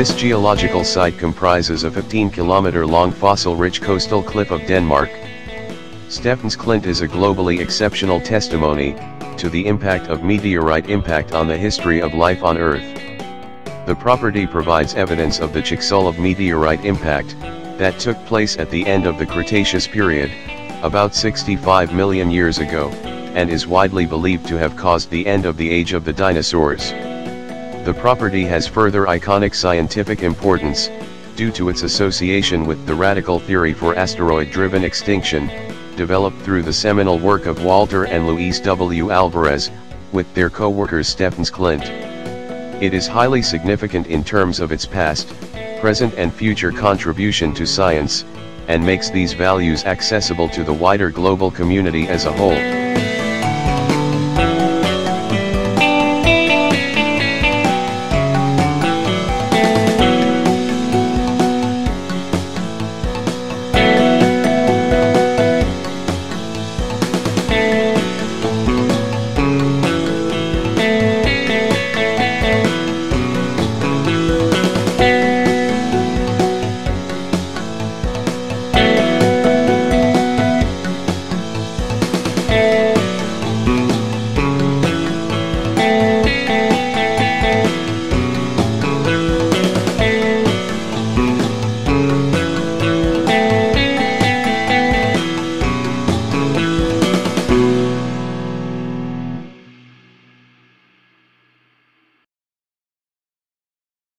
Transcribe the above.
This geological site comprises a 15-kilometer-long fossil-rich coastal cliff of Denmark. Stevns Klint is a globally exceptional testimony, to the impact of meteorite impact on the history of life on Earth. The property provides evidence of the Chicxulub meteorite impact, that took place at the end of the Cretaceous period, about 65 million years ago, and is widely believed to have caused the end of the age of the dinosaurs. The property has further iconic scientific importance, due to its association with the radical theory for asteroid-driven extinction, developed through the seminal work of Walter and Luis W. Alvarez, with their co-workers Stevns Klint. It is highly significant in terms of its past, present and future contribution to science, and makes these values accessible to the wider global community as a whole.